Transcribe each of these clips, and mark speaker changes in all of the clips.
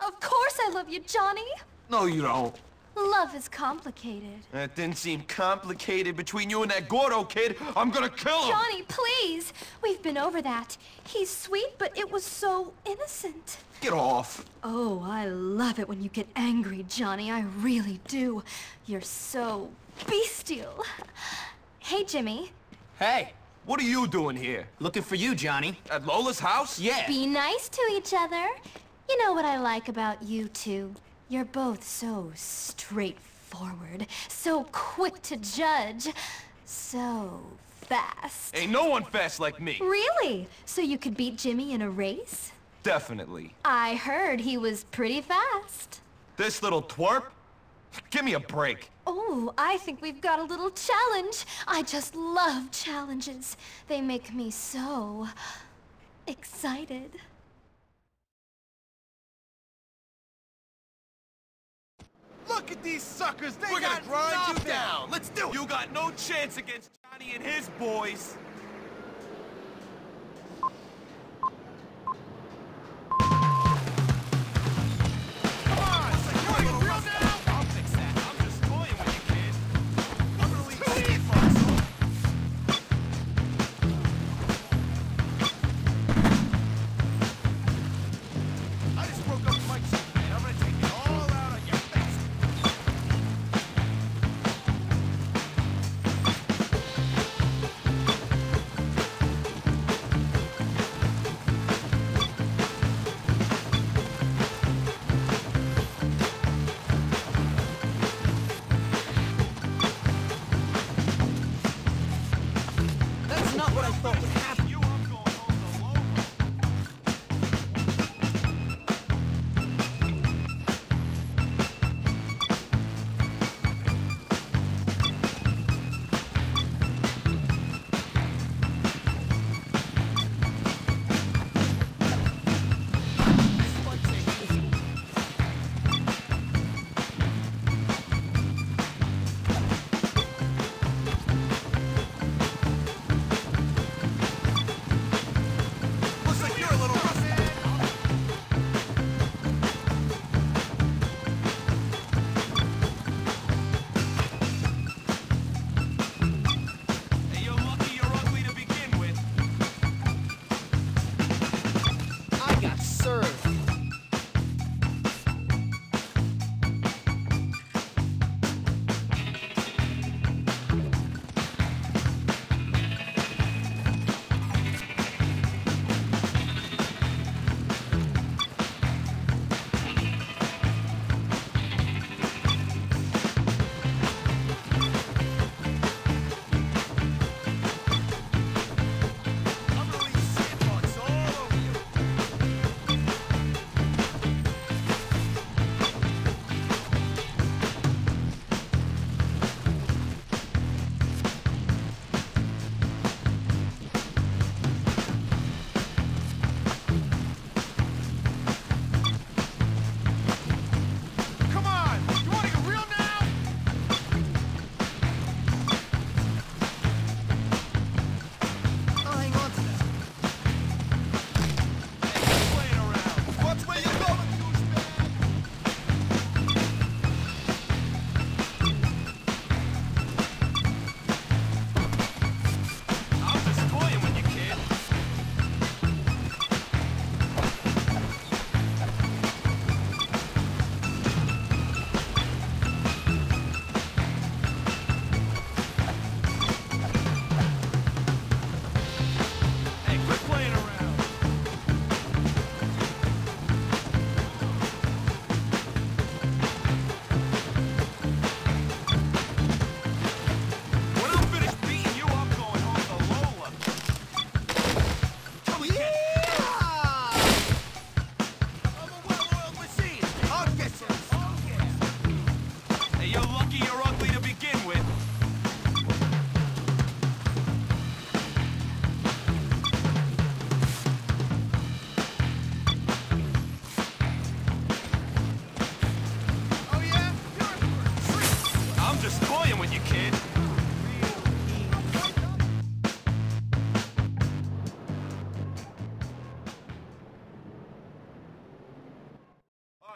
Speaker 1: Of course I love you, Johnny.
Speaker 2: No, you don't.
Speaker 1: Love is complicated.
Speaker 2: That didn't seem complicated between you and that Gordo kid. I'm gonna kill him!
Speaker 1: Johnny, please! We've been over that. He's sweet, but it was so innocent.
Speaker 2: Get off.
Speaker 1: Oh, I love it when you get angry, Johnny. I really do. You're so bestial. Hey, Jimmy.
Speaker 3: Hey,
Speaker 2: What are you doing here?
Speaker 3: looking for you, Johnny.
Speaker 2: At Lola's house?
Speaker 3: Yeah.
Speaker 1: Be nice to each other. You know what I like about you two? You're both so straightforward, so quick to judge, so fast.
Speaker 2: Ain't no one fast like me.
Speaker 1: Really? So you could beat Jimmy in a race?
Speaker 2: Definitely.
Speaker 1: I heard he was pretty fast.
Speaker 2: This little twerp? Give me a break.
Speaker 1: Oh, I think we've got a little challenge. I just love challenges. They make me so excited.
Speaker 4: Look at these suckers! They
Speaker 2: We're gonna grind you down. Let's do it. You got no chance against Johnny and his boys.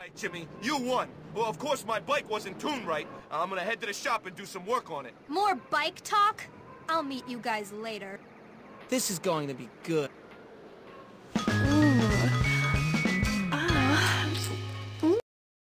Speaker 2: Right, Jimmy, you won. Well, of course my bike wasn't tuned right. I'm gonna head to the shop and do some work on it.
Speaker 1: More bike talk? I'll meet you guys later.
Speaker 3: This is going to be good.